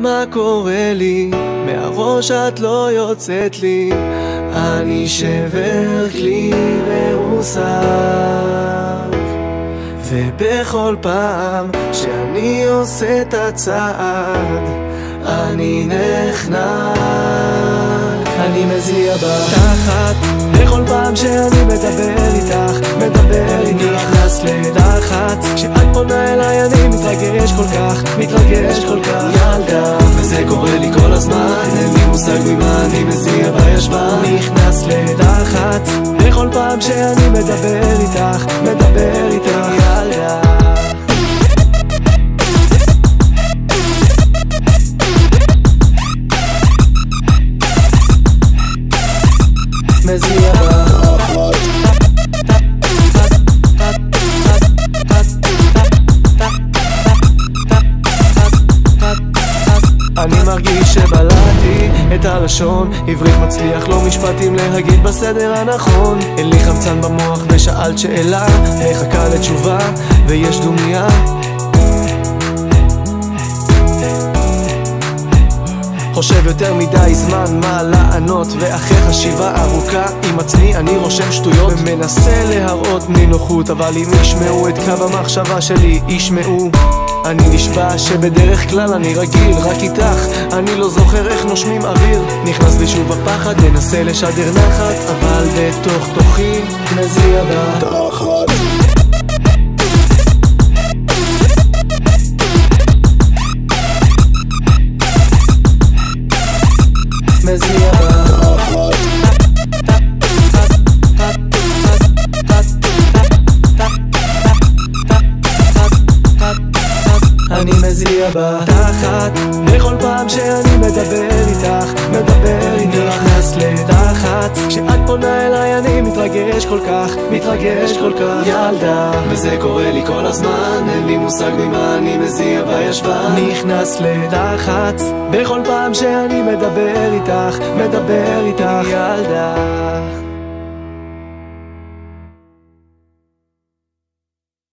מה קורה לי? מהראש את לא יוצאת לי. אני שבר כלי מרוסק. ובכל פעם שאני עושה את הצעד אני נחנק. אני מזיע בתחת. בכל פעם שאני מדבר איתך מדבר איתך. נכנס ללחץ כשאת פונה אליי אני מתרגש כל כך מתרגש כל כך. ילדה וזה קורה לי כל הזמן. אין לי מושג ממה אני מזיע בישבן. נכנס ללחץ בכל פעם שאני מדבר איתך אני מרגיש שבלעתי את הלשון. עברית מצליח לא משפטים להגיד בסדר הנכון. אין לי חמצן במוח ושאלת שאלה מחכה לתשובה? ויש דומיה. חושב יותר מדי זמן מה לענות ואחרי חשיבה ארוכה עם עצמי אני רושם שטויות. ומנסה להראות נינוחות אבל אם ישמעו את קו המחשבה שלי ישמעו אני נשבע שבדרך כלל אני רגיל רק איתך. אני לא זוכר איך נושמים אוויר. נכנס לי שוב הפחד מנסה לשדר נחת אבל בתוך תוכי מזיע בתחת מזיע אני מזיע בתחת. בכל פעם שאני מדבר איתך מדבר איתך. נכנס ללחץ כשאת פונה אליי אני מתרגש כל כך מתרגש כל כך. ילדה וזה קורה לי כל הזמן אין לי מושג ממה אני מזיע בישבן. נכנס ללחץ בכל פעם שאני מדבר איתך מדבר איתך. ילדה